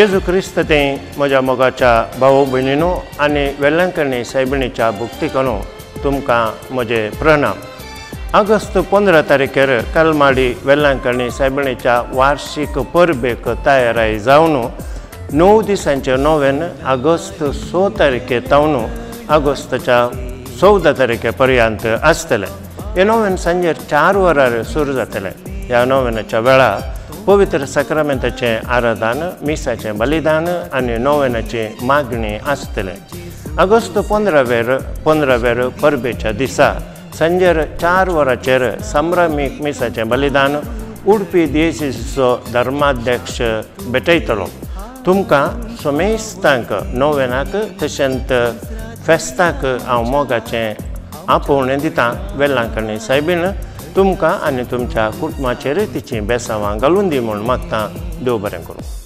जेजू क्रिस्त ते म्हज्या मोगाच्या भाऊ भयणीनो आनी वेल्लंकणी सायबिणीच्या भुक्तीकनो तुमकां म्हजे प्रणाम. ऑगस्ट पंदरा तारखेर कलमाडी वेल्लांकणी सायबिणीच्या वार्षीक परबेक तयाराय जावन. णव दिसांचे नोवेन ऑगस्ट स तारखे तावन ऑगस्टच्या चवदा तारखे पर्यंत आसतले. हे नोवेन सांजेर चार वरार सुरू जातलें. ह्या नोवेनाच्या वेळार पवित्र सक्रामेंताचें आराधन मिसाचें बलिदान आनी नोवेनाची मागणी आसतलें ऑगस्ट पंदरावेर पंदरावेर परबेच्या दिसा संजर चार वरांचेर संभ्रमीक मिसाचें बलिदान उडपी देशीचो धर्माध्यक्ष भेटयतलो तुमकां सोमेस्तांक नोवेनाक तशेंत फेस्ताक हांव मोगाचें आपोवणें दितां वेल्लांकणी सायबीण तुमकां आनी तुमच्या कुटुंबाचेरय तिची बेसांवां घालून दी म्हूण मागतां देव बरें करूं